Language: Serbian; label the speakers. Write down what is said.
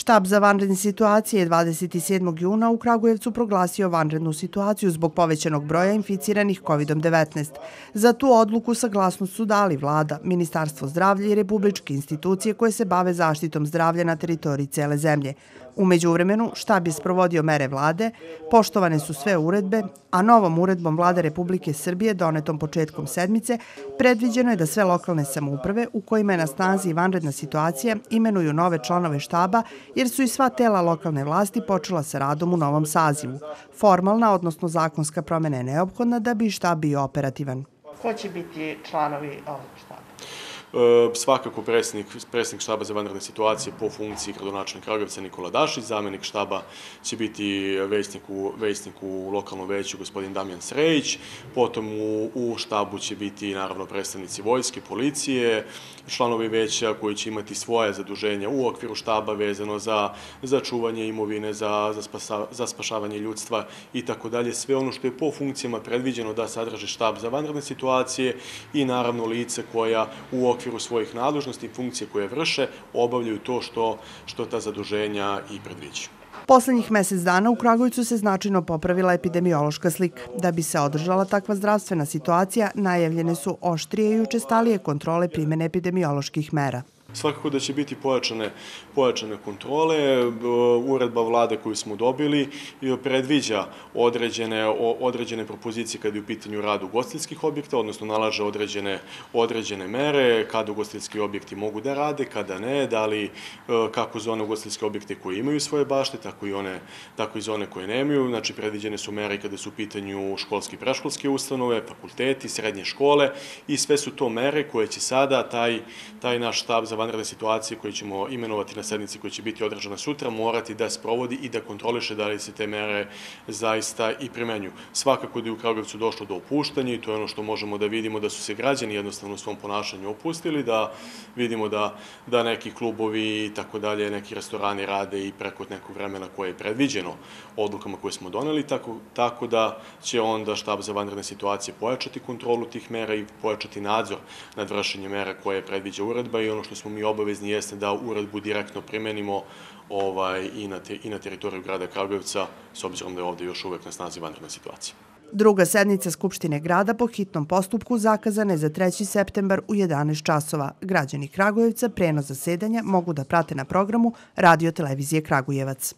Speaker 1: Štab za vanredne situacije je 27. juna u Kragujevcu proglasio vanrednu situaciju zbog povećanog broja inficiranih COVID-19. Za tu odluku saglasnost su dali vlada, Ministarstvo zdravlja i republičke institucije koje se bave zaštitom zdravlja na teritoriji cele zemlje. Umeđu vremenu, štab je sprovodio mere vlade, poštovane su sve uredbe, a novom uredbom vlade Republike Srbije donetom početkom sedmice predviđeno je da sve lokalne samouprave u kojima je na snazi vanredna situacija imenuju nove članove štaba jer su i sva tela lokalne vlasti počela sa radom u novom sazivu. Formalna, odnosno zakonska promena je neophodna da bi štab bio operativan.
Speaker 2: Ko će biti članovi ovog
Speaker 3: svakako predsjednik, predsjednik štaba za vanredne situacije po funkciji gradonačelnik Kragujevca Nikola Dašić, zamenik štaba će biti većnik u, većnik u lokalnom veću gospodin Damjan Srejić, potom u, u štabu će biti naravno predstavnici vojske, policije, članovi veća koji će imati svoje zaduženja u okviru štaba vezano za, za čuvanje imovine, za, za, spasa, za spašavanje ljudstva i tako dalje. Sve ono što je po funkcijama predviđeno da sadrže štab za vanredne situacije i naravno lice koja u okviru okviru svojih nadležnosti i funkcije koje vrše obavljaju to što, što ta zaduženja i predviđaju.
Speaker 1: Poslednjih mesec dana u Kragujevcu se značajno popravila epidemiološka slika. Da bi se održala takva zdravstvena situacija, najavljene su oštrije i učestalije kontrole primene epidemioloških mera.
Speaker 3: Svakako da će biti pojačane, pojačane kontrole. E, uredba vlade koju smo dobili predviđa određene, određene propozicije kada je u pitanju rad ugostilskih objekta, odnosno nalaže određene, određene mere kada ugostilski objekti mogu da rade, kada ne, da li e, kako za one ugostilske objekte koje imaju svoje bašte, tako i, one, tako i za one koje nemaju. Znači, predviđene su mere kada su u pitanju školski i preškolske ustanove, fakulteti, srednje škole i sve su to mere koje će sada taj, taj naš štab za vanredne situacije koje ćemo imenovati na sednici koja će biti održana sutra morati da sprovodi i da kontroliše da li se te mere zaista i primenju. Svakako da je u Kragujevcu došlo do opuštanja i to je ono što možemo da vidimo da su se građani jednostavno u svom ponašanju opustili, da vidimo da, da neki klubovi i tako dalje, neki restorani rade i preko nekog vremena koje je predviđeno odlukama koje smo doneli, tako, tako da će onda štab za vanredne situacije pojačati kontrolu tih mera i pojačati nadzor nad vršenjem mera koje predviđa uredba i ono što mi obavezni jeste da uredbu direktno primenimo ovaj, i, na te, i na teritoriju grada Kragujevca, s obzirom da je ovde još uvek na snazi vanredna situacija.
Speaker 1: Druga sednica Skupštine grada po hitnom postupku zakazana je za 3. septembar u 11 časova. Građani Kragujevca prenos zasedanja mogu da prate na programu Radio Televizije Kragujevac.